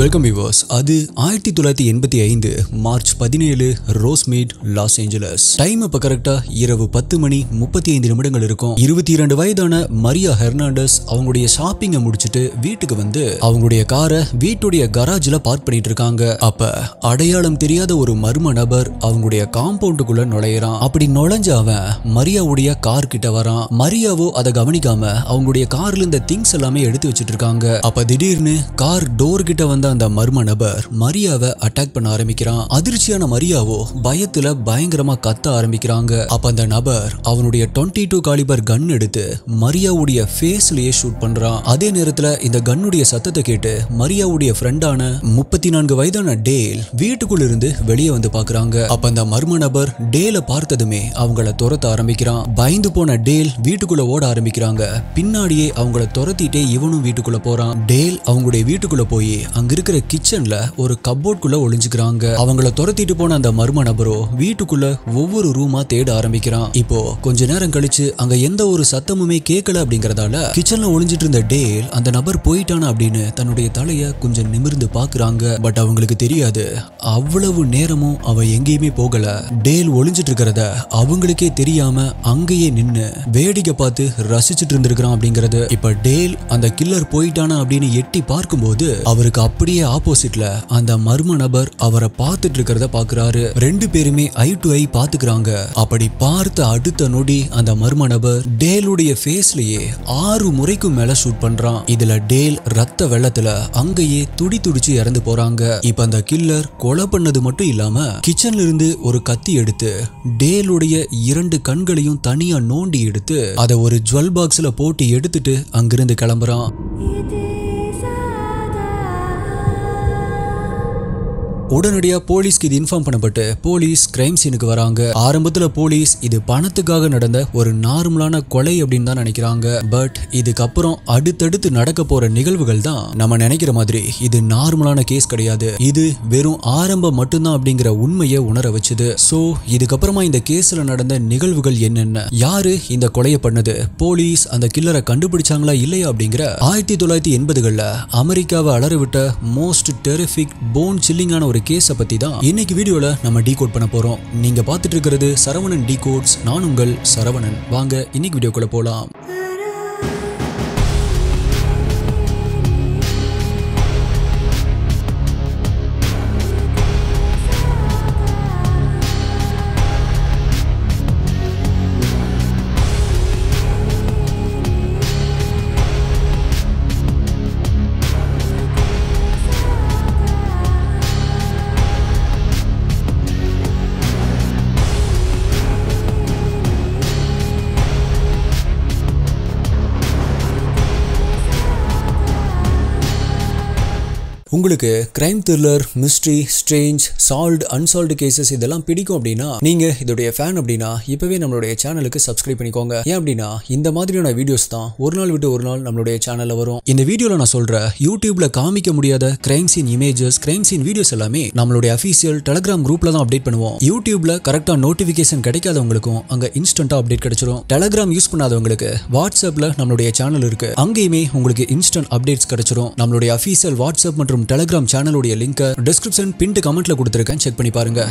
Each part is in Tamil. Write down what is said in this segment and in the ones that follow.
வெல்கம் விவர்ஸ் அது ஆயிரத்தி தொள்ளாயிரத்தி எண்பத்தி ஐந்து மார்ச் பதினேழு ரோஸ்மேட் லாஸ் ஏஞ்சலஸ். டைம் இப்போ கரெக்டாக இரவு பத்து மணி முப்பத்தி ஐந்து நிமிடங்கள் இருக்கும். இருபத்தி இரண்டு வயதான மரியா ஹெர்னாண்டஸ் அவங்களுடைய ஷாப்பிங்கை முடிச்சுட்டு வீட்டுக்கு வந்து அவங்களுடைய காரை வீட்டுடைய கராஜில் பார்க் பண்ணிட்டு இருக்காங்க. அப்ப அடையாளம் தெரியாத ஒரு மர்ம நபர் அவங்களுடைய காம்பவுண்டுக்குள்ள நுழையிறான். அப்படி நுழைஞ்ச அவன் மரியாவுடைய கார் கிட்ட வரான். மரியாவோ அதை கவனிக்காம அவங்களுடைய கார்ல இருந்த திங்ஸ் எல்லாமே எடுத்து வச்சிட்டு இருக்காங்க. அப்ப திடீர்னு கார் டோர் கிட்ட வந்த அந்த மர்ம நபர் மரியாவை அட்டாக் பண்ண ஆரம்பிக்கிறான். அதிர்ச்சியான மரியாவோ பயத்துல பயங்கரமா கத்த ஆரம்பிக்கிறாங்க. அப்ப அந்த நபர் அவனுடைய 22 டூ காலிபர் கன் எடுத்து மரியாவுடைய ஃபேஸ்லயே ஷூட் பண்றான். அதே நேரத்துல இந்த கன்னுடைய சத்தத்தை கேட்டு மரியாவுடைய ஃப்ரெண்டான முப்பத்தி நான்கு வயதான டேல் வீட்டுக்குள்ள இருந்து வெளியே வந்து பாக்குறாங்க. அப்ப அந்த மர்ம நபர் டேல பார்த்ததுமே அவங்கள துரத்த ஆரம்பிக்கிறான். பயந்து போன டேல் வீட்டுக்குள்ள ஓட ஆரம்பிக்கிறாங்க. பின்னாடியே அவங்கள துரத்திட்டே இவனும் வீட்டுக்குள்ள போறான். டேல் அவங்களுடைய வீட்டுக்குள்ள போய் அங்க இருக்கிற கிச்சன்ல ஒரு கப்போர்ட்குள்ள ஒளிஞ்சுக்கிறாங்க. அவங்கள துரத்திட்டு போன அந்த மர்ம நபரோ வீட்டுக்குள்ள ஒவ்வொரு ரூமா தேட ஆரம்பிக்கிறான். இப்போ கொஞ்ச நேரம் கழிச்சு அங்க எந்த ஒரு சத்தமுமே கேட்கல அப்படிங்கறதால கிச்சன்ல ஒளிஞ்சிட்டு இருந்த டேல் அந்த நபர் போயிட்டானா அப்படின்னு தன்னுடைய தலைய கொஞ்சம் நிமிர்ந்து பாக்குறாங்க. பட் அவங்களுக்கு தெரியாது. அவ்வளவு நேரமும் அவ எங்கேயுமே போகல. டேல் ஒளிஞ்சிட்டு இருக்கிறத அவங்களுக்கே தெரியாம அங்கேயே நின்னு வேடிக்கை பார்த்து ரசிச்சிட்டு இருந்திருக்கிறான் அப்படிங்கறது. இப்ப டேல் அந்த கில்லர் போயிட்டானா அப்படின்னு எட்டி பார்க்கும்போது அவருக்கு அப்படி அப்படியே ஆப்போசிட்ல அந்த மர்ம நபர் அவரை பார்த்துட்டு இருக்கிறத பாக்குறாரு ரெண்டு பேருமே ஐ டு ஐ பாத்துக்கிறாங்க அப்படி பார்த்த அடுத்த நொடி அந்த மர்ம நபர் டேலுடைய ஃபேஸ்லயே ஆறு முறைக்கும் மேல ஷூட் பண்றான். இதுல டேல் ரத்த வெள்ளத்துல அங்கேயே துடி துடிச்சு இறந்து போறாங்க. இப்ப அந்த கில்லர் கொலை பண்ணது மட்டும் இல்லாம கிச்சன்ல இருந்து ஒரு கத்தி எடுத்து டேலுடைய இரண்டு கண்களையும் தனியா நோண்டி எடுத்து அதை ஒரு ஜுவல் பாக்ஸ்ல போட்டு எடுத்துட்டு அங்கிருந்து கிளம்புறான். உடனடியா போலீஸ்க்கு இது இன்ஃபார்ம் பண்ணப்பட்டு போலீஸ் கிரைம் சீனுக்கு வராங்க. ஆரம்பத்துல போலீஸ் இது பணத்துக்காக நடந்த ஒரு நார்மலான கொலை அப்படின்னு தான் நினைக்கிறாங்க. பட் இதுக்கப்புறம் அடுத்தடுத்து நடக்க போற நிகழ்வுகள் தான் நம்ம நினைக்கிற மாதிரி இது நார்மலான கேஸ் கிடையாது. இது வெறும் ஆரம்பம் மட்டும்தான் அப்படிங்கிற உண்மையை உணர வச்சுது. சோ இதுக்கப்புறமா இந்த கேஸ்ல நடந்த நிகழ்வுகள் என்னென்ன? யாரு இந்த கொலையை பண்ணது? போலீஸ் அந்த கில்லரை கண்டுபிடிச்சாங்களா இல்லையா அப்படிங்கிற ஆயிரத்தி தொள்ளாயிரத்தி எண்பதுகள்ல அமெரிக்காவை அலறவிட்ட மோஸ்ட் டெரிஃபிக் போன் சில்லிங்கான ஒரு கேஸை பத்தி தான் இன்னைக்கு வீடியோல நம்ம டீ கோட் பண்ண போறோம். நீங்க பார்த்துட்டு இருக்கிறது சரவணன் டீ கோட்ஸ் நான் உங்கள் சரவணன். வாங்க இன்னைக்கு வீடியோக்குள்ள போலாம். உங்களுக்கு crime thriller mystery strange solved unsolved cases இதெல்லாம் பிடிக்கும் அப்படின்னா நீங்க இதோடைய ஃபேன் அப்படின்னா இப்பவே நம்மளுடைய சேனலுக்கு சப்ஸ்கிரைப் பண்ணிக்கோங்க. ஏன் அப்படின்னா இந்த மாதிரியான வீடியோஸ் தான் ஒரு நாள் விட்டு ஒரு நாள் நம்மளுடைய சேனல்ல வரும். இந்த வீடியோல நான் சொல்ற யூடியூப்ல காமிக்க முடியாத crime scene images crime scene videos எல்லாமே நம்மளுடைய அஃபீஷியல் டெலிகிராம் குரூப்ல தான் அப்டேட் பண்ணுவோம். யூடியூப்ல கரெக்டா நோட்டிபிகேஷன் கிடைக்காதவங்களுக்கும் அங்க இன்ஸ்டன்டா அப்டேட் கிடைச்சிரும். டெலிகிராம் யூஸ் பண்ணாதவங்களுக்கு வாட்ஸ்அப்ல நம்மளுடைய சேனல் இருக்கு. அங்கேயுமே உங்களுக்கு இன்ஸ்டன்ட் அப்டேட்ஸ் கிடைச்சிரும். நம்மளுடைய அஃபீஷியல் வாட்ஸ்அப் மற்றும் டெலிகிராம் சேனலுடைய லிங்க் டிஸ்கிரிப்ஷன் பின்ட் கமெண்ட்ல கொடுத்துருக்கேன். செக் பண்ணி பாருங்க.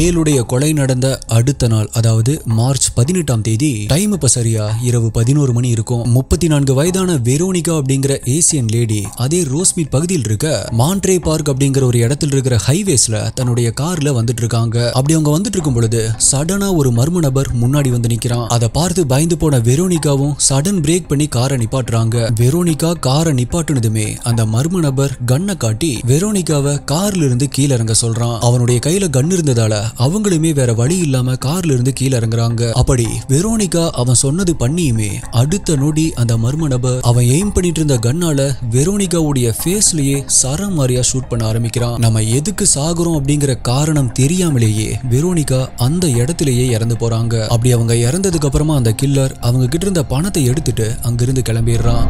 டேலுடைய கொலை நடந்த அடுத்த நாள் அதாவது மார்ச் பதினெட்டாம் தேதி டைம் இப்ப சரியா? இரவு பதினோரு மணி இருக்கும். முப்பத்தி நான்கு வயதான வெரோனிகா அப்படிங்கிற ஏசியன் லேடி அதே ரோஸ்மீட் பகுதியில் இருக்க மாண்ட்ரே பார்க் அப்படிங்கிற ஒரு இடத்துல இருக்கிற ஹைவேஸ்ல தன்னுடைய கார்ல வந்துட்டு இருக்காங்க அப்படி அவங்க வந்துட்டு இருக்கும் பொழுது சடனா ஒரு மர்ம நபர் முன்னாடி வந்து நிக்கிறான். அதை பார்த்து பயந்து போன வெரோனிகாவும் சடன் பிரேக் பண்ணி காரை நிப்பாட்டுறாங்க. வெரோனிகா காரை நிப்பாட்டுனதுமே அந்த மர்ம நபர் கண்ணை காட்டி வெரோனிகாவை கார்ல இருந்து கீழே இறங்க சொல்றான். அவனுடைய கையில கண் இருந்ததால அவங்களுமே வேற வழி இல்லாம கார்ல இருந்து கீழே இறங்குறாங்க. அப்படி வெரோனிகா அவன் சொன்னது பண்ணியுமே அடுத்த நொடி அந்த மர்ம நபர் அவன் எய்ம் பண்ணிட்டு இருந்த கண்ணால வெரோனிகாவுடைய ஃபேஸ்லயே சரம் மாதிரியா ஷூட் பண்ண ஆரம்பிக்கிறான். நம்ம எதுக்கு சாகுறோம் அப்படிங்கிற காரணம் தெரியாமலேயே வெரோனிகா அந்த இடத்திலேயே இறந்து போறாங்க. அப்படி அவங்க இறந்ததுக்கு அப்புறமா அந்த கில்லர் அவங்க கிட்ட இருந்த பணத்தை எடுத்துட்டு அங்கிருந்து கிளம்பிடுறான்.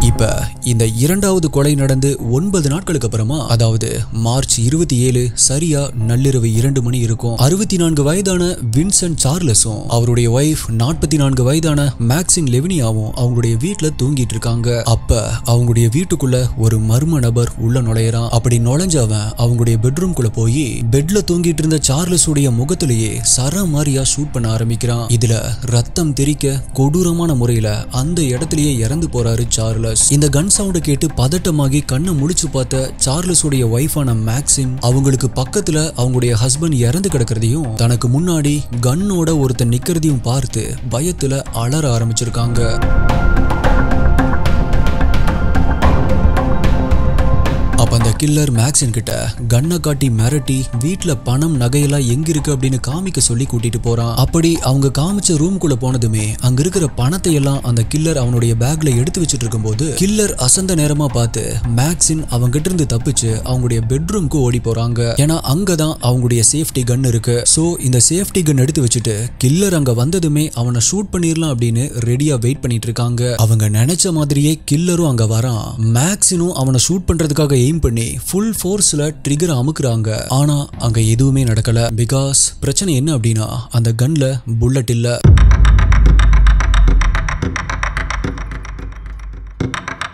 இப்ப இந்த இரண்டாவது கொலை நடந்து ஒன்பது நாட்களுக்கு அப்புறமா அதாவது மார்ச் இருபத்தி ஏழு சரியா நள்ளிரவு இரண்டு மணி இருக்கும். அறுபத்தி நான்கு வயதான வின்சென்ட் சார்லஸும் அவருடைய ஒய்ஃப் நாற்பத்தி நான்கு வயதான மேக்சின் லெவினியாவும் அவங்களுடைய வீட்டுல தூங்கிட்டு இருக்காங்க. அப்ப அவங்களுடைய வீட்டுக்குள்ள ஒரு மர்ம நபர் உள்ள நுழையறான். அப்படி நுழைஞ்சவன் அவங்களுடைய பெட்ரூம்குள்ள போய் பெட்ல தூங்கிட்டு இருந்த சார்லஸுடைய முகத்திலேயே சர மாதிரியா ஷூட் பண்ண ஆரம்பிக்கிறான். இதுல ரத்தம் தெறிக்க கொடூரமான முறையில அந்த இடத்திலேயே இறந்து போறாரு சார்லஸ். இந்த கன்ஸ் சவுண்டை கேட்டு பதட்டமாகி கண்ணை முழிச்சு பார்த்த சார்லஸுடைய ஒய்ஃபான மேக்சிம் அவங்களுக்கு பக்கத்துல அவங்களுடைய ஹஸ்பண்ட் இறந்து கிடக்கிறதையும் தனக்கு முன்னாடி கன்னோட ஒருத்தன் நிக்கிறதையும் பார்த்து பயத்துல அலற ஆரம்பிச்சிருக்காங்க. கில்லர் மேக்ஸன் கிட்ட கன்னை காட்டி மிரட்டி வீட்டுல பணம் நகையெல்லாம் எங்க இருக்கு அப்படின்னு காமிக்க சொல்லி கூட்டிட்டு போறான். அப்படி அவங்க காமிச்ச ரூம்குள்ள போனதுமே அங்க இருக்கிற பணத்தை எல்லாம் அந்த கில்லர் அவனுடைய பேக்ல எடுத்து வச்சிட்டு இருக்கும்போது கில்லர் அசந்த நேரமா பார்த்து மேக்ஸின் அவங்க கிட்ட இருந்து தப்பிச்சு அவங்களுடைய பெட்ரூம்க்கு ஓடி போறாங்க. ஏன்னா அங்கதான் அவங்களுடைய சேஃப்டி கன் இருக்கு. சோ இந்த சேஃப்டி கன் எடுத்து வச்சுட்டு கில்லர் அங்க வந்ததுமே அவனை ஷூட் பண்ணிடலாம் அப்படின்னு ரெடியா வெயிட் பண்ணிட்டு இருக்காங்க. அவங்க நினைச்ச மாதிரியே கில்லரும் அங்க வரான். மேக்ஸினும் அவனை ஷூட் பண்றதுக்காக எய்ம் பண்ணி ஃபுல் ஃபோர்ஸ்ல ட்ரிகர் அமுக்குறாங்க. ஆனா அங்க எதுவுமே நடக்கல. பிகாஸ் பிரச்சனை என்ன அப்படின்னா அந்த கன்ல புல்லட் இல்ல.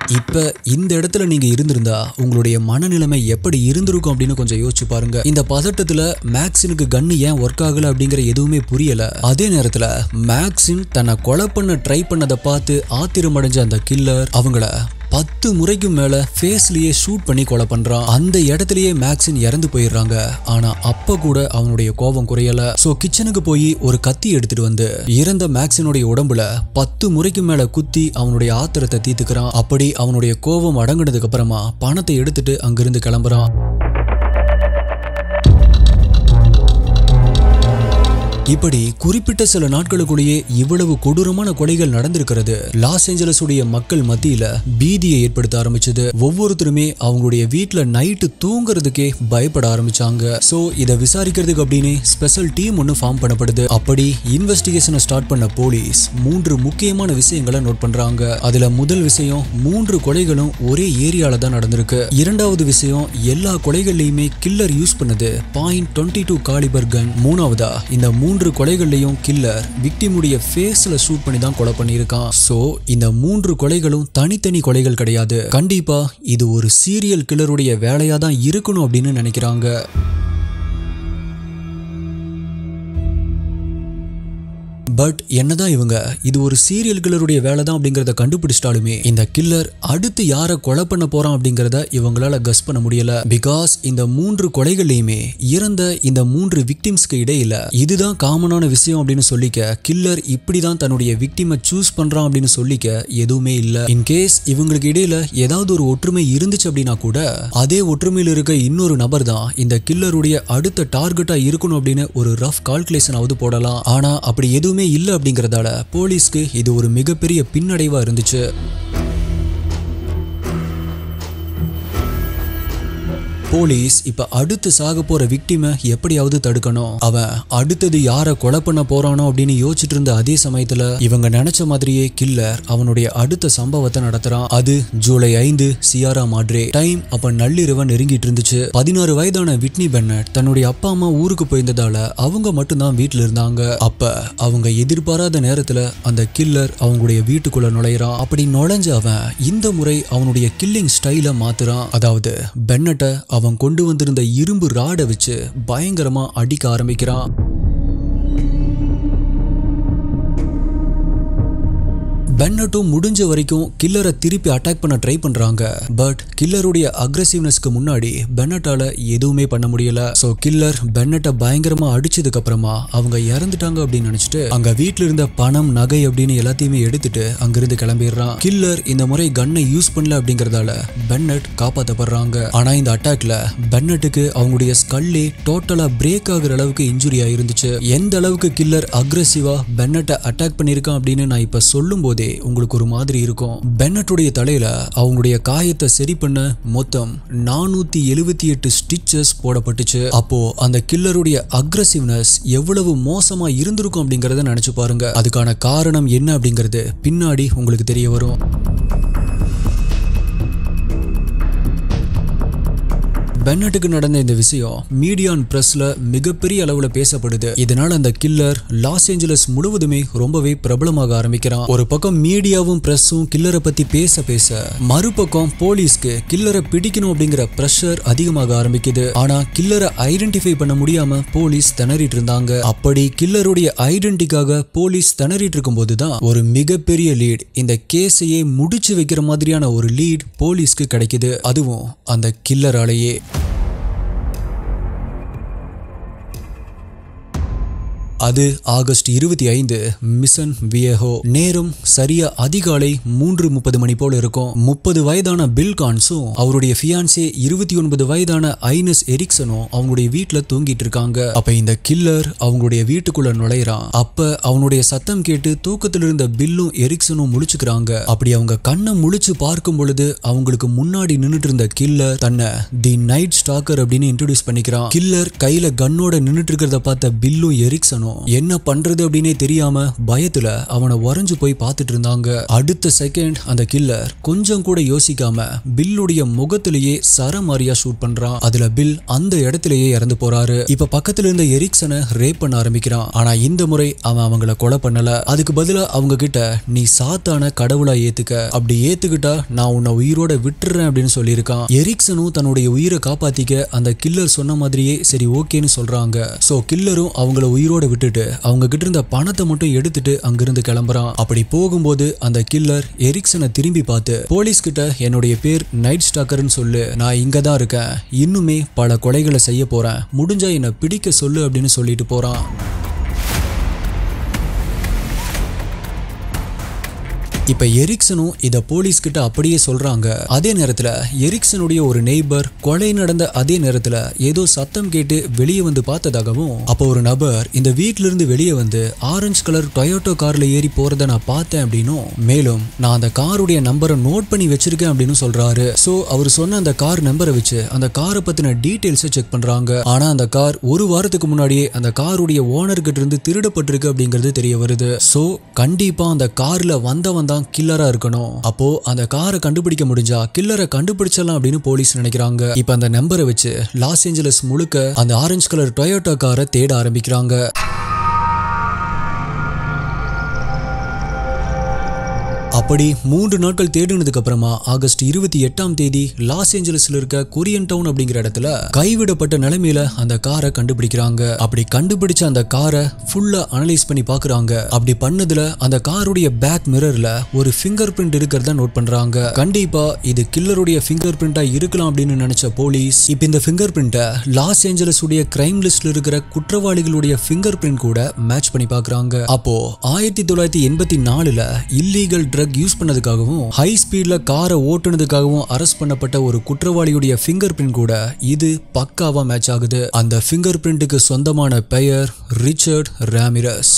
இப்ப இந்த இடத்துல நீங்க இருந்திருந்தா உங்களுடைய மனநிலைமை எப்படி இருந்திருக்கும் அப்படின்னு கொஞ்சம் யோசிச்சு பாருங்க. இந்த பதட்டத்துல மேக்ஸினுக்கு கன்னு ஏன் ஒர்க் ஆகல அப்படிங்கிற எதுவுமே புரியல. அதே நேரத்துல மேக்ஸின் தன்னை கொலை பண்ண ட்ரை பண்ணதை பார்த்து ஆத்திரமடைஞ்ச அந்த கில்லர் அவங்கள பத்து முறைக்கும் மேல ஃபேஸ்லயே ஷூட் பண்ணி கொலை பண்றான் அந்த இடத்துலயே மேக்ஸின் இறந்து போயிடுறாங்க. ஆனா அப்ப கூட அவனுடைய கோபம் குறையல. சோ கிச்சனுக்கு போய் ஒரு கத்தி எடுத்துட்டு வந்து இறந்த மேக்ஸினுடைய உடம்புல பத்து முறைக்கு மேல குத்தி அவனுடைய ஆத்திரத்தை தீத்துக்கிறான் அப்படி அவனுடைய கோபம் அடங்கினதுக்கு அப்புறமா பணத்தை எடுத்துட்டு அங்கிருந்து கிளம்புறான். இப்படி குறிப்பிட்ட சில நாட்களுக்குள்ளேயே இவ்வளவு கொடூரமான கொலைகள் நடந்திருக்கிறது. லாஸ் ஏஞ்சலஸுடைய மக்கள் மத்தியில பீதியை ஏற்படுத்த ஆரம்பிச்சது. ஒவ்வொருத்தருமே அவங்களுடைய வீட்டுல நைட்டு தூங்குறதுக்கே பயப்பட ஆரம்பிச்சாங்க. சோ இதை விசாரிக்கிறதுக்கு அப்படின்னு ஸ்பெஷல் டீம் ஒன்று ஃபார்ம் பண்ணப்படுது. அப்படி இன்வெஸ்டிகேஷனை ஸ்டார்ட் பண்ண போலீஸ் மூன்று முக்கியமான விஷயங்களை நோட் பண்றாங்க. அதுல முதல் விஷயம் மூன்று கொலைகளும் ஒரே ஏரியால தான் நடந்திருக்கு. இரண்டாவது விஷயம் எல்லா கொலைகள்லயுமே கில்லர் யூஸ் பண்ணது. Point twenty two calibre gun மூணாவதா இந்த மூணு மூன்று கொலைகள்லையும் கில்லர் விக்டிமுடைய ஃபேஸ்ல ஷூட் பண்ணி தான் கொலை பண்ணியிருக்கான். சோ இந்த மூன்று கொலைகளும் தனித்தனி கொலைகள் கிடையாது. கண்டிப்பா இது ஒரு சீரியல் கில்லருடைய வேலையா தான் இருக்கணும் அப்படின்னு நினைக்கிறாங்க. பட் என்னதான் இவங்க இது ஒரு சீரியல் கில்லருடைய வேலை தான் அப்படிங்கறத கண்டுபிடிச்சிட்டாலுமே இந்த கில்லர் அடுத்து யாரை கொலை பண்ண போறான் அப்படிங்கறத இவங்களால கஸ் பண்ண முடியல. பிகாஸ் இந்த மூன்று கொலைகள்லையுமே இறந்த இந்த மூன்று விக்டிம்ஸ்க்கு இடையில இதுதான் காமனான விஷயம் அப்படின்னு சொல்லிக்க கில்லர் இப்படிதான் தன்னுடைய விக்டிமை சூஸ் பண்றான் அப்படின்னு சொல்லிக்க எதுவுமே இல்ல. இன்கேஸ் இவங்களுக்கு இடையில ஏதாவது ஒரு ஒற்றுமை இருந்துச்சு அப்படின்னா கூட அதே ஒற்றுமையில் இருக்க இன்னொரு நபர் தான் இந்த கில்லருடைய அடுத்த டார்கெட்டா இருக்கணும் அப்படின்னு ஒரு ரஃப் கால்குலேஷன் ஆவது போடலாம். ஆனா அப்படி எதுவுமே இல்ல அப்படிங்கிறதால போலீஸ்க்கு இது ஒரு மிகப்பெரிய பின்னடைவா இருந்துச்சு. போலீஸ் இப்ப அடுத்து சாக போற விக்டிமை எப்படியாவது தடுக்கணும். அவன் அடுத்தது யாரை கொலை பண்ண போறானோ அப்படின்னு யோசிச்சுட்டு இருந்த அதே சமயத்துல இவங்க நினைச்ச மாதிரியே கில்லர் அவனுடைய அடுத்த சம்பவத்தை நடத்துறான். அது ஜூலை ஐந்து சியாரா மாட்ரே. டைம் அப்ப நள்ளிரவன் நெருங்கிட்டு இருந்துச்சு. பதினாறு வயதான விட்னி பென்னட் தன்னுடைய அப்பா அம்மா ஊருக்கு போயிருந்ததால அவங்க மட்டும்தான் வீட்டுல இருந்தாங்க. அப்ப அவங்க எதிர்பாராத நேரத்துல அந்த கில்லர் அவங்களுடைய வீட்டுக்குள்ள நுழையிறான். அப்படி நுழைஞ்ச அவன் இந்த முறை அவனுடைய கில்லிங் ஸ்டைல மாத்துறான். அதாவது பென்னட்டை அவன் கொண்டு வந்திருந்த இரும்பு ராடை வச்சு பயங்கரமா அடிக்க ஆரம்பிக்கிறான். பென்னட்டும் முடிஞ்ச வரைக்கும் கில்லரை திருப்பி அட்டாக் பண்ண ட்ரை பண்றாங்க. பட் கில்லருடைய அக்ரஸிவ்னஸ்க்கு முன்னாடி பென்னட்டால எதுவுமே பண்ண முடியல. சோ கில்லர் பென்னட்டை பயங்கரமா அடிச்சதுக்கு அப்புறமா அவங்க இறந்துட்டாங்க அப்படின்னு நினைச்சிட்டு அங்க வீட்டுல இருந்த பணம் நகை அப்படின்னு எல்லாத்தையுமே எடுத்துட்டு அங்கிருந்து கிளம்பிடுறான். கில்லர் இந்த முறை கன்னை யூஸ் பண்ணல அப்படிங்கறதால பென்னட் காப்பாத்தப்படுறாங்க. ஆனா இந்த அட்டாக்ல பென்னட்டுக்கு அவங்களுடைய ஸ்கல்லே டோட்டலா பிரேக் ஆகுற அளவுக்கு இன்ஜுரி ஆயிருந்துச்சு. எந்த அளவுக்கு கில்லர் அக்ரெசிவா பென்னட்டை அட்டாக் பண்ணிருக்கான் அப்படின்னு நான் இப்ப சொல்லும் போதே உங்களுக்கு ஒரு மாதிரி இருக்கும். பென்னட்டுடைய தலையில அவங்களுடைய காயத்தை சரி பண்ண மொத்தம் நானூத்தி எழுவத்தி எட்டு ஸ்டிச்சஸ் போடப்பட்டுச்சு. அப்போ அந்த கில்லருடைய அக்ரசிவ்னஸ் எவ்வளவு மோசமா இருந்திருக்கும் அப்படிங்கறத நினைச்சு பாருங்க. அதுக்கான காரணம் என்ன அப்படிங்கிறது பின்னாடி உங்களுக்கு தெரிய வரும். பென்னட்டுக்கு நடந்த இந்த விஷயம் மீடியான் பிரஸ்ல மிகப்பெரிய அளவுல பேசப்படுது. இதனால அந்த கில்லர் லாஸ் ஏஞ்சலஸ் முழுவதுமே ரொம்பவே பிரபலமாக ஆரம்பிக்கிறான். ஒரு பக்கம் மீடியாவும் பிரஸ்ஸும் கில்லரை பத்தி பேச பேச மறுபக்கம் போலீஸ்க்கு கில்லரை பிடிக்கணும் அப்படிங்கிற ப்ரெஷர் அதிகமாக ஆரம்பிக்குது. ஆனா கில்லரை ஐடென்டிஃபை பண்ண முடியாம போலீஸ் திணறிட்டு இருந்தாங்க. அப்படி கில்லருடைய ஐடென்டிக்காக போலீஸ் திணறிட்டு இருக்கும்போது தான் ஒரு மிகப்பெரிய லீட் இந்த கேஸையே முடிச்சு வைக்கிற மாதிரியான ஒரு லீட் போலீஸ்க்கு கிடைக்குது. அதுவும் அந்த கில்லராலேயே. அது ஆகஸ்ட் இருபத்தி ஐந்து மிஷன் வியஹோ. நேரம் சரியா அதிகாலை மூன்று முப்பது மணி போல இருக்கும். முப்பது வயதான பில் கான்ஸும் அவருடைய ஃபியான்சே இருபத்தி ஒன்பது வயதான ஐனஸ் எரிக்சனும் அவங்களுடைய வீட்டுல தூங்கிட்டு இருக்காங்க. அப்ப இந்த கில்லர் அவங்களுடைய வீட்டுக்குள்ள நுழையிறான். அப்ப அவனுடைய சத்தம் கேட்டு தூக்கத்தில் இருந்த பில்லும் எரிக்சனும் முழிச்சுக்கிறாங்க. அப்படி அவங்க கண்ணை முழிச்சு பார்க்கும் பொழுது அவங்களுக்கு முன்னாடி நின்றுட்டு இருந்த கில்லர் தன்னை தி நைட் ஸ்டாக்கர் அப்படின்னு இன்ட்ரோடியூஸ் பண்ணிக்கிறான். கில்லர் கையில கன்னோட நின்றுட்டு இருக்கிறத பார்த்த பில்லும் எரிக்சனும் என்ன பண்றது அப்படின்னே தெரியாம பயத்துல அவனை வரைஞ்சு போய் பார்த்துட்டு இருந்தாங்க. அடுத்த செகண்ட் அந்த கில்லர் கொஞ்சம் கூட யோசிக்காம பில்லுடைய முகத்திலேயே சரமாரியா ஷூட் பண்றான். அதுல பில் அந்த இடத்திலேயே இறந்து போறாரு. இப்ப பக்கத்துல இருந்த எரிக்சனை ரேப் பண்ண ஆரம்பிக்கிறான். ஆனா இந்த முறை அவன் அவங்கள கொலை பண்ணல. அதுக்கு பதிலா அவங்க கிட்ட நீ சாத்தான கடவுளா ஏத்துக்க. அப்படி ஏத்துக்கிட்டா நான் உன்னை உயிரோட விட்டுறேன் அப்படின்னு சொல்லியிருக்கான். எரிக்சனும் தன்னுடைய உயிரை காப்பாத்திக்க அந்த கில்லர் சொன்ன மாதிரியே சரி ஓகேன்னு சொல்றாங்க. சோ கில்லரும் அவங்கள உயிரோட விட்டு விட்டுட்டு அவங்க கிட்ட இருந்த பணத்தை மட்டும் எடுத்துட்டு அங்கிருந்து கிளம்புறான். அப்படி போகும்போது அந்த கில்லர் எரிக்சனை திரும்பி பார்த்து போலீஸ் கிட்ட என்னுடைய பேர் நைட் ஸ்டாக்கர்னு சொல்லு. நான் இங்க தான் இருக்கேன். இன்னுமே பல கொலைகளை செய்ய போறேன். முடிஞ்சா என்னை பிடிக்க சொல்லு அப்படின்னு சொல்லிட்டு போறான். இப்ப எரிக்சனும் இத போலீஸ் கிட்ட அப்படியே சொல்றாங்க. அதே நேரத்துல எரிக்சனுடைய ஒரு நெய்பர் கொலை நடந்த அதே நேரத்துல ஏதோ சத்தம் கேட்டு வெளியே வந்து பார்த்ததாகவும் அப்போ ஒரு நபர் இந்த வீட்ல இருந்து வெளியே வந்து ஆரஞ்சு கலர் டொயோட்டோ கார்ல ஏறி போறத நான் பார்த்தேன் அப்படின்னும் மேலும் நான் அந்த காருடைய நம்பரை நோட் பண்ணி வச்சிருக்கேன் அப்படின்னு சொல்றாரு. சோ அவர் சொன்ன அந்த கார் நம்பரை வச்சு அந்த காரை பத்தின டீட்டெயில்ஸை செக் பண்றாங்க. ஆனா அந்த கார் ஒரு வாரத்துக்கு முன்னாடியே அந்த காருடைய ஓனர் கிட்ட இருந்து திருடப்பட்டிருக்கு அப்படிங்கிறது தெரிய வருது. சோ கண்டிப்பா அந்த கார்ல வந்தவன் தான் கில்லரா இருக்கணும். அப்போ அந்த காரை கண்டுபிடிக்க முடிஞ்சா கில்லரை கண்டுபிடிச்சிடலாம் அப்படின்னு போலீஸ் நினைக்கிறாங்க. இப்ப அந்த நம்பரை வச்சு லாஸ் ஏஞ்சலஸ் முழுக்க அந்த ஆரஞ்சு கலர் டொயோட்டோ காரை தேட ஆரம்பிக்கிறாங்க. அப்படி மூன்று நாட்கள் தேடினதுக்கு அப்புறமா ஆகஸ்ட் இருபத்தி எட்டாம் தேதி லாஸ் ஏஞ்சலஸ்ல இருக்க கொரியன் டவுன் அப்படிங்கிற இடத்துல கைவிடப்பட்ட நிலைமையில அந்த காரை கண்டுபிடிக்கிறாங்க. அப்படி கண்டுபிடிச்ச அந்த காரை ஃபுல்லா அனலைஸ் பண்ணி பாக்குறாங்க அப்படி பண்ணதுல அந்த காருடைய பேக் மிரர்ல ஒரு ஃபிங்கர் பிரிண்ட் இருக்கிறத நோட் பண்றாங்க. கண்டிப்பா இது கில்லருடைய ஃபிங்கர் பிரிண்டா இருக்கலாம் அப்படின்னு நினைச்ச போலீஸ் இப்ப இந்த ஃபிங்கர் பிரிண்ட்டை லாஸ் ஏஞ்சலஸ் உடைய கிரைம் லிஸ்ட்ல இருக்கிற குற்றவாளிகளுடைய ஃபிங்கர் பிரிண்ட் கூட மேட்ச் பண்ணி பாக்குறாங்க அப்போ ஆயிரத்தி தொள்ளாயிரத்தி எண்பத்தி நாலுல இல்லீகல் ட்ரக் யூஸ் பண்ணதுக்காகவும் ஹை ஸ்பீட்ல காரை ஓட்டுனதுக்காகவும் அரெஸ்ட் பண்ணப்பட்ட ஒரு குற்றவாளியுடைய ஃபிங்கர் பிரிண்ட் கூட இது பக்காவா மேட்ச் ஆகுது. அந்த ஃபிங்கர் பிரிண்ட்டுக்கு சொந்தமான பெயர் ரிச்சர்ட் ராமிரஸ்.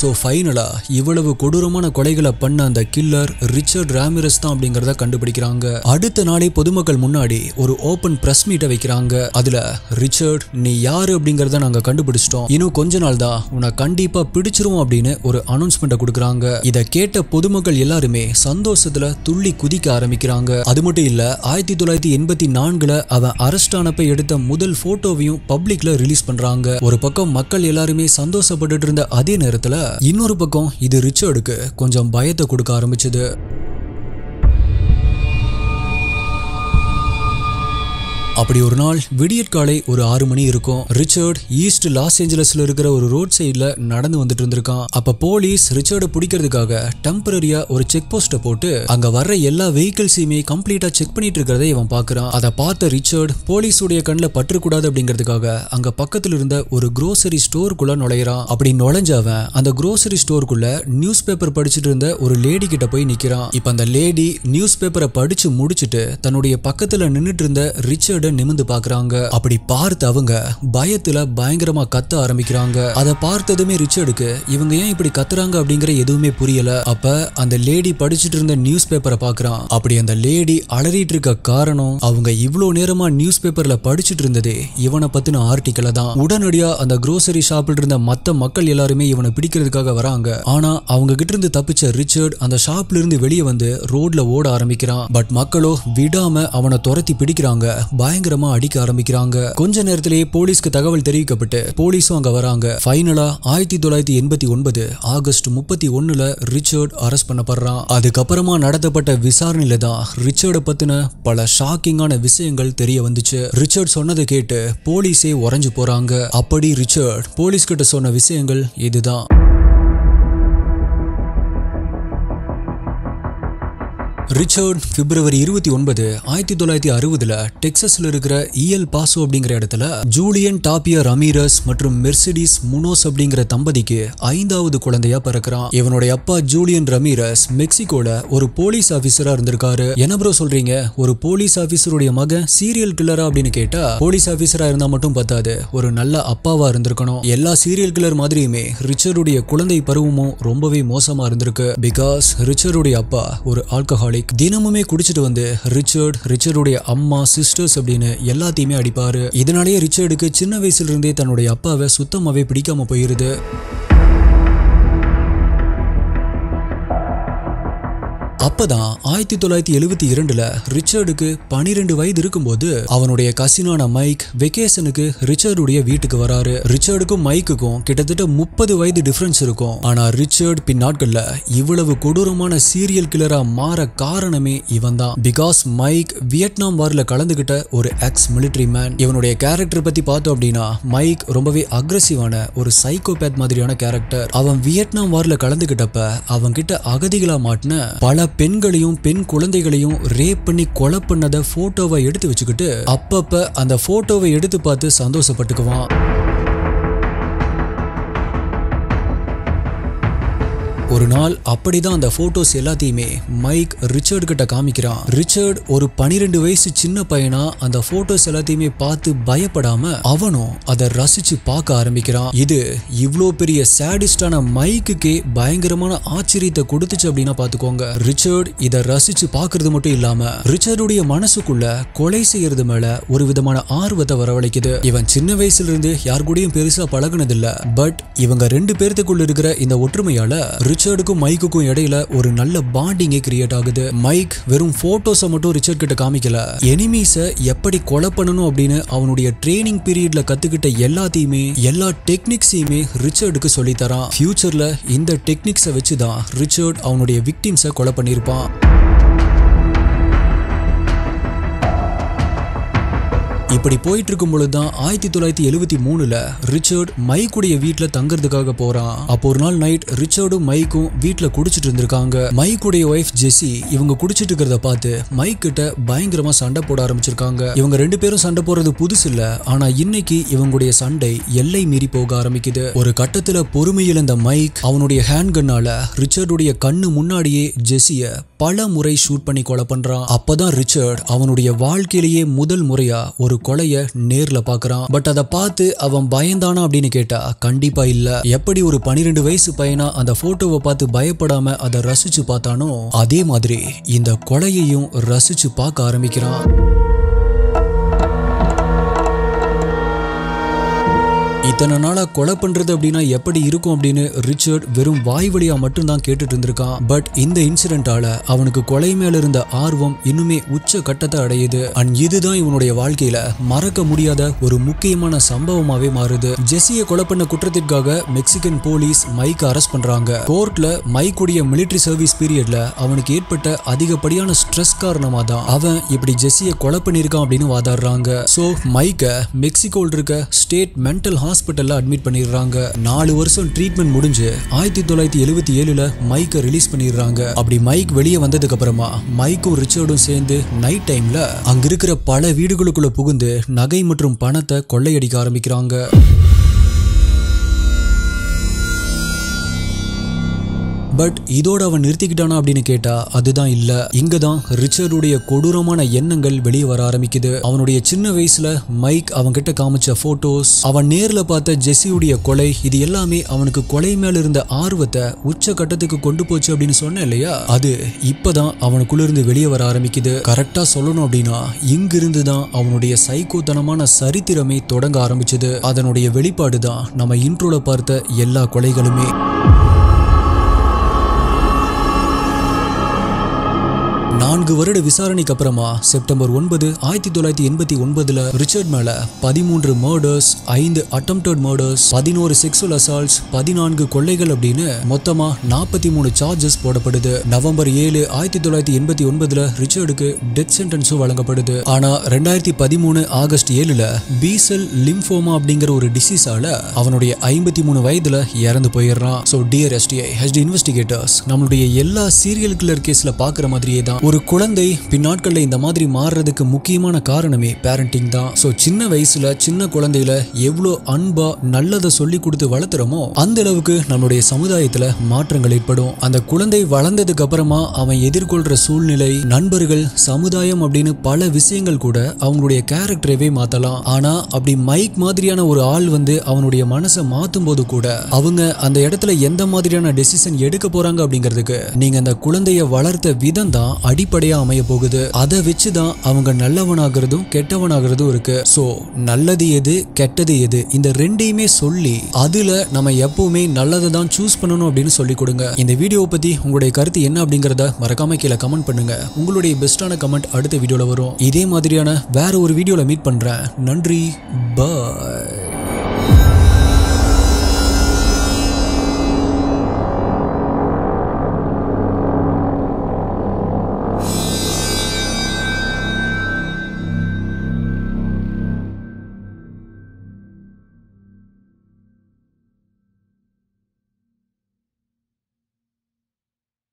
ஸோ ஃபைனலாக இவ்வளவு கொடூரமான கொலைகளை பண்ண அந்த கில்லர் ரிச்சர்ட் ராமிரஸ் தான் அப்படிங்கிறத கண்டுபிடிக்கிறாங்க. அடுத்த நாளே பொதுமக்கள் முன்னாடி ஒரு ஓபன் பிரஸ் மீட்டை வைக்கிறாங்க. அதுல ரிச்சர்ட் நீ யாரு? அப்படிங்கிறத நாங்க கண்டுபிடிச்சிட்டோம். இன்னும் கொஞ்ச நாள் தான் உன்னை கண்டிப்பா பிடிச்சிருவோம் அப்படின்னு ஒரு அனௌன்ஸ்மெண்ட்டை கொடுக்குறாங்க. இதை கேட்ட பொதுமக்கள் எல்லாருமே சந்தோஷத்துல துள்ளி குதிக்க ஆரம்பிக்கிறாங்க. அது மட்டும் இல்ல ஆயிரத்தி தொள்ளாயிரத்தி எண்பத்தி நான்குல அவன் அரெஸ்ட் ஆனப்ப எடுத்த முதல் போட்டோவையும் பப்ளிக்ல ரிலீஸ் பண்றாங்க. ஒரு பக்கம் மக்கள் எல்லாருமே சந்தோஷப்பட்டு இருந்த அதே நேரத்துல இன்னொரு பக்கம் இது ரிச்சர்டுக்கு கொஞ்சம் பயத்தை கொடுக்க ஆரம்பிச்சது. அப்படி ஒரு நாள் விடியற்காலை ஒரு ஆறு மணி இருக்கும். ரிச்சர்ட் ஈஸ்ட் லாஸ் ஏஞ்சலஸ்ல இருக்கிற ஒரு ரோட் சைடுல நடந்து வந்துட்டு இருந்திருக்கான். அப்ப போலீஸ் ரிச்சர்டை பிடிக்கிறதுக்காக டெம்பரரியா ஒரு செக் போஸ்ட போட்டு அங்க வர்ற எல்லா வெஹிக்கிள்ஸையுமே கம்ப்ளீட்டா செக் பண்ணிட்டு இருக்கிறத இவன் பாக்குறான். அதை பார்த்த ரிச்சர்ட் போலீஸுடைய கண்ணில் பற்றக்கூடாது அப்படிங்கிறதுக்காக அங்க பக்கத்துல இருந்த ஒரு குரோசரி ஸ்டோருக்குள்ள நுழையிறான். அப்படி நுழைஞ்சவன் அந்த குரோசரி ஸ்டோருக்குள்ள நியூஸ் பேப்பர் படிச்சுட்டு இருந்த ஒரு லேடி கிட்ட போய் நிக்கிறான். இப்ப அந்த லேடி நியூஸ் பேப்பரை படிச்சு முடிச்சுட்டு தன்னுடைய பக்கத்துல நின்றுட்டு இருந்த ரிச்சர்டு நிமிந்து பாக்குறாங்க அப்படி பார்த்து அவங்க பயத்துல பயங்கரமா கத்த ஆரம்பிக்கிறாங்க. அதை பார்த்ததுமே ரிச்சர்டுக்கு இவங்க ஏன் இப்படி கத்துறாங்க? அப்படிங்கிற எதுவுமே புரியல. அப்ப அந்த லேடி படிச்சுட்டு இருந்த நியூஸ் பேப்பரை பாக்குறான் அப்படி அந்த லேடி அலறிட்டு இருக்க காரணம் அவங்க இவ்வளோ நேரமா நியூஸ் பேப்பர்ல படிச்சுட்டு இருந்ததே இவனை பத்தின ஆர்டிக்கலை தான். உடனடியா அந்த குரோசரி ஷாப்ல இருந்த மத்த மக்கள் எல்லாருமே இவனை பிடிக்கிறதுக்காக வராங்க. ஆனா அவங்க கிட்ட இருந்து தப்பிச்ச ரிச்சர்ட் அந்த ஷாப்ல இருந்து வெளியே வந்து ரோட்ல ஓட ஆரம்பிக்கிறான். பட் மக்களோ விடாம அவனை துரத்தி பிடிக்கிறாங்க. பயங்கர பயங்கரமா அடிக்க ஆரம்பிக்கிறாங்க. கொஞ்ச நேரத்திலேயே போலீஸ்க்கு தகவல் தெரிவிக்கப்பட்டு போலீஸும் அங்க வராங்க. ஃபைனலா ஆயிரத்தி தொள்ளாயிரத்தி எண்பத்தி ஒன்பது ஆகஸ்ட் முப்பத்தி ஒண்ணுல ரிச்சர்ட் அரெஸ்ட் பண்ணப்படுறான். அதுக்கப்புறமா நடத்தப்பட்ட விசாரணையில தான் ரிச்சர்டை பத்தின பல ஷாக்கிங்கான விஷயங்கள் தெரிய வந்துச்சு. ரிச்சர்ட் சொன்னதை கேட்டு போலீஸே உறைஞ்சு போறாங்க. அப்படி ரிச்சர்ட் போலீஸ் கிட்ட சொன்ன விஷயங்கள் இதுதான். ரிச்சர்ட் பிப்ரவரி இருபத்தி ஒன்பது ஆயிரத்தி தொள்ளாயிரத்தி அறுபதுல டெக்சஸ்ல இருக்கிற இஎல் பாசோ அப்படிங்கிற இடத்துல ஜூலியன் டாபியா ரமீரஸ் மற்றும் மெர்சிடிஸ் முனோஸ் அப்படிங்கிற தம்பதிக்கு ஐந்தாவது குழந்தையா பிறக்கிறான். இவனுடைய அப்பா ஜூலியன் ரமீரஸ் மெக்சிகோல ஒரு போலீஸ் ஆபீசரா இருந்திருக்காரு. என்ன ப்ரோ சொல்றீங்க? ஒரு போலீஸ் ஆபீசருடைய மகன் சீரியல் கில்லரா அப்படின்னு கேட்டா போலீஸ் ஆபீசரா இருந்தா மட்டும் பத்தாது ஒரு நல்ல அப்பாவா இருந்திருக்கணும். எல்லா சீரியல் கில்லர் மாதிரியுமே ரிச்சருடைய குழந்தை பருவமும் ரொம்பவே மோசமா இருந்திருக்கு. பிகாஸ் ரிச்சருடைய அப்பா ஒரு ஆல்கஹாலிக் தினமுமே குடிச்சிட்டு வந்து ரிச்சர்ட் ரிச்சர்டுடைய அம்மா சிஸ்டர்ஸ் அப்படின்னு எல்லாத்தையுமே அடிப்பாரு. இதனாலேயே ரிச்சர்டுக்கு சின்ன வயசுல இருந்தே தன்னுடைய அப்பாவை சுத்தமாவே பிடிக்காம போயிருது. அப்பதான் ஆயிரத்தி தொள்ளாயிரத்தி எழுபத்தி இரண்டுல ரிச்சர்டுக்கு பனிரெண்டு வயது இருக்கும்போது அவனுடைய கசினான மைக் வெக்கேஷனுக்கு ரிச்சர்டுடைய வீட்டுக்கு வராரு. ரிச்சர்டுக்கும் மைக்குக்கும் கிட்டத்தட்ட முப்பது வயது டிஃபரன்ஸ் இருக்கும். ஆனா ரிச்சர்ட் பின்னாட்கள்ல இவ்வளவு கொடூரமான சீரியல் கில்லரா மாற காரணமே இவன் தான் பிகாஸ் மைக் வியட்நாம் வார்ல கலந்துகிட்ட ஒரு எக்ஸ் மிலிட்டரி மேன் இவனுடைய கேரக்டர் பத்தி பார்த்தோம் அப்படின்னா மைக் ரொம்பவே அக்ரஸிவான ஒரு சைக்கோபேத் மாதிரியான கேரக்டர் அவன் வியட்நாம் வார்ல கலந்துகிட்டப்ப அவன் கிட்ட அகதிகளா மாட்டின பல பெண் பெண்களையும் பெண் குழந்தைகளையும் ரேப் பண்ணி கொலை பண்ணதை போட்டோவை எடுத்து வச்சுக்கிட்டு அப்பப்ப அந்த போட்டோவை எடுத்து பார்த்து சந்தோஷப்பட்டுக்குவான். ஒரு நாள் அப்படிதான் அந்த போட்டோஸ் எல்லாத்தையுமே மைக் ரிச்சர்ட் கிட்ட காமிக்கிறான். ரிச்சர்ட் ஒரு பனிரெண்டு வயசு சின்ன பையனா அந்த போட்டோஸ் எல்லாத்தையுமே பார்த்து பயப்படாம அவனும் அதை ரசிச்சு பார்க்க ஆரம்பிக்கிறான். இது இவ்வளோ பெரிய சேடிஸ்டான மைக்குக்கே பயங்கரமான ஆச்சரியத்தை கொடுத்துச்சு அப்படின்னா பாத்துக்கோங்க ரிச்சர்ட் இதை ரசிச்சு பாக்குறது மட்டும் இல்லாம ரிச்சர்டுடைய மனசுக்குள்ள கொலை செய்யறது மேல ஒரு விதமான ஆர்வத்தை வரவழைக்குது. இவன் சின்ன வயசுல இருந்து யார் கூடயும் பெருசா பழகுனதில்ல. பட் இவங்க ரெண்டு பேர்த்துக்குள்ள இருக்கிற இந்த ஒற்றுமையால ரிச்சர்டுக்கும் மைக்குக்கும் இடையில ஒரு நல்ல பாண்டிங்கே கிரியேட் ஆகுது. மைக் வெறும் போட்டோஸை மட்டும் ரிச்சர்ட் கிட்ட காமிக்கல. எனிமீஸை எப்படி கொலை பண்ணணும் அப்படின்னு அவனுடைய ட்ரைனிங் பீரியட்ல கத்துக்கிட்ட எல்லாத்தையுமே எல்லா டெக்னிக்ஸையுமே ரிச்சர்டுக்கு சொல்லி தரான் ஃபியூச்சர்ல இந்த டெக்னிக்ஸை வச்சு தான் ரிச்சர்ட் அவனுடைய விக்டிம்ஸை கொலை பண்ணியிருப்பான். இப்படி போயிட்டு இருக்கும் பொழுதுதான் ஆயிரத்தி தொள்ளாயிரத்தி எழுவத்தி மூணுல ரிச்சர்ட் மைக்குடைய வீட்டுல தங்கறதுக்காக போறான். அப்போ ஒரு நாள் நைட் ரிச்சர்டும் மைக்கும் வீட்டுல குடிச்சிட்டு இருந்திருக்காங்க. மைக்குடைய ஒய்ஃப் ஜெஸி இவங்க குடிச்சிட்டு இருக்கிறத பார்த்து மைக் கிட்ட பயங்கரமா சண்டை போட ஆரம்பிச்சிருக்காங்க. இவங்க ரெண்டு பேரும் சண்டை போடுறது புதுசு இல்ல. ஆனா இன்னைக்கு இவங்களுடைய சண்டை எல்லை மீறி போக ஆரம்பிக்குது. ஒரு கட்டத்துல பொறுமை இழந்த மைக் அவனுடைய ஹேண்ட் கன்னால ரிச்சர்டுடைய கண்ணு முன்னாடியே ஜெஸிய பல முறை ஷூட் பண்ணி கொலை பண்றான். அப்பதான் ரிச்சர்ட் அவனுடைய வாழ்க்கையிலேயே முதல் முறையா ஒரு கொலைய நேர்ல பாக்குறான். பட் அதை பார்த்து அவன் பயந்தானா அப்படின்னு கேட்டா கண்டிப்பா இல்ல. எப்படி ஒரு பனிரெண்டு வயசு பையனா அந்த போட்டோவை பார்த்து பயப்படாம அதை ரசிச்சு பார்த்தானோ அதே மாதிரி இந்த கொலையையும் ரசிச்சு பார்க்க ஆரம்பிக்கிறான். இத்தனை நாளாக கொலை பண்ணுறது அப்படின்னா எப்படி இருக்கும் அப்படின்னு ரிச்சர்ட் வெறும் வாய் வழியாக மட்டும்தான் கேட்டுட்டு இருந்திருக்கான். பட் இந்த இன்சிடென்ட்டால அவனுக்கு கொலை மேல இருந்த ஆர்வம் இன்னுமே உச்ச கட்டத்தை அடையுது. அண்ட் இதுதான் இவனுடைய வாழ்க்கையில மறக்க முடியாத ஒரு முக்கியமான சம்பவமாவே மாறுது. ஜெஸ்ஸியை கொலை பண்ண குற்றத்திற்காக மெக்சிகன் போலீஸ் மைக் அரெஸ்ட் பண்றாங்க. கோர்ட்ல மைக்குடைய மிலிட்டரி சர்வீஸ் பீரியட்ல அவனுக்கு ஏற்பட்ட அதிகப்படியான ஸ்ட்ரெஸ் காரணமா தான் அவன் இப்படி ஜெஸ்ஸியை கொலை பண்ணியிருக்கான் அப்படின்னு வாதாடுறாங்க. சோ மைக்க மெக்சிகோல் இருக்க ஸ்டேட் மென்டல் ஹாஸ்பிட்டலில் அட்மிட் பண்ணிடுறாங்க. நாலு வருஷம் ட்ரீட்மெண்ட் முடிஞ்சு ஆயிரத்தி தொள்ளாயிரத்தி எழுபத்தி ஏழுல மைக்கை ரிலீஸ் பண்ணிடுறாங்க. அப்படி மைக் வெளியே வந்ததுக்கு அப்புறமா மைக்கும் ரிச்சர்டும் சேர்ந்து நைட் டைம்ல அங்க இருக்கிற பல வீடுகளுக்குள்ள புகுந்து நகை மற்றும் பணத்தை கொள்ளையடிக்க ஆரம்பிக்கிறாங்க. பட் இதோட அவன் நிறுத்திக்கிட்டானா அப்படின்னு கேட்டா அதுதான் இல்ல. இங்க தான் ரிச்சர்டுடைய கொடூரமான எண்ணங்கள் வெளியே வர ஆரம்பிக்குது. அவனுடைய சின்ன வயசுல மைக் அவன் கிட்ட காமிச்ச போட்டோஸ் அவன் நேர்ல பார்த்த ஜெஸ்ஸியுடைய கொலை இது எல்லாமே அவனுக்கு கொலை மேல இருந்த ஆர்வத்தை உச்ச கட்டத்துக்கு கொண்டு போச்சு அப்படின்னு சொன்னேன் இல்லையா? அது இப்பதான் அவனுக்குள்ள இருந்து வெளியே வர ஆரம்பிக்குது. கரெக்டா சொல்லணும் அப்படின்னா இங்கிருந்து தான் அவனுடைய சைக்கோத்தனமான சரித்திரமே தொடங்க ஆரம்பிச்சது. அதனுடைய வெளிப்பாடு தான் நம்ம இன்ட்ரோல பார்த்த எல்லா கொலைகளுமே. நான்கு வருட விசாரணைக்கு அப்புறமா செப்டம்பர் ஒன்பது ஆயிரத்தி தொள்ளாயிரத்தி எண்பத்தி ஒன்பதுல ரிச்சர்ட் மேல பதிமூன்று மர்டர்ஸ் ஐந்து அட்டம்ப்டட் மர்டர்ஸ் பதினோரு செக்ஸுவல் அசால்ட்ஸ் பதினான்கு கொள்ளைகள் அப்படின்னு மொத்தமா நாற்பத்தி மூணு சார்ஜஸ் போடப்படுது. நவம்பர் ஏழு ஆயிரத்தி தொள்ளாயிரத்தி எண்பத்தி ஒன்பதுல ரிச்சர்டுக்கு டெத் சென்டென்ஸும் வழங்கப்படுது. ஆனா ரெண்டாயிரத்தி பதிமூணு ஆகஸ்ட் ஏழுல பீசல் லிம்ஃபோமா அப்படிங்கிற ஒரு டிசீஸால அவனுடைய ஐம்பத்தி மூணு வயதுல இறந்து போயிடுறான். ஸோ டிஆர் எஸ்டிஐ ஹெச்டி இன்வெஸ்டிகேட்டர்ஸ் நம்மளுடைய எல்லா சீரியல் கில்லர் கேஸ்ல பாக்குற மாதிரியே தான் ஒரு குழந்தை பின்னாட்களில் இந்த மாதிரி மாறுறதுக்கு முக்கியமான காரணமே பேரண்டிங் தான். ஸோ சின்ன வயசுல சின்ன குழந்தையில எவ்வளோ அன்பா நல்லதை சொல்லி கொடுத்து வளர்த்துறோமோ அந்த அளவுக்கு நம்மளுடைய சமுதாயத்துல மாற்றங்கள் ஏற்படும். அந்த குழந்தை வளர்ந்ததுக்கு அப்புறமா அவன் எதிர்கொள்ற சூழ்நிலை நண்பர்கள் சமுதாயம் அப்படின்னு பல விஷயங்கள் கூட அவங்களுடைய கேரக்டரவே மாத்தலாம். ஆனா அப்படி மைக் மாதிரியான ஒரு ஆள் வந்து அவனுடைய மனசை மாத்தும் போது கூட அவங்க அந்த இடத்துல எந்த மாதிரியான டெசிஷன் எடுக்க போறாங்க அப்படிங்கிறதுக்கு நீங்க அந்த குழந்தைய வளர்த்த விதம் தான் அடிப்படை அடிப்படையா அமைய போகுது. அதை வச்சுதான் அவங்க நல்லவனாகிறதும் கெட்டவனாகிறதும் இருக்கு. சோ நல்லது எது கெட்டது எது? இந்த ரெண்டையுமே சொல்லி அதுல நம்ம எப்பவுமே நல்லதை தான் சூஸ் பண்ணணும் அப்படின்னு சொல்லி கொடுங்க. இந்த வீடியோவை பத்தி உங்களுடைய கருத்து என்ன அப்படிங்கறத மறக்காம கீழே கமெண்ட் பண்ணுங்க. உங்களுடைய பெஸ்டான கமெண்ட் அடுத்த வீடியோல வரும். இதே மாதிரியான வேற ஒரு வீடியோல மீட் பண்றேன். நன்றி. பாய்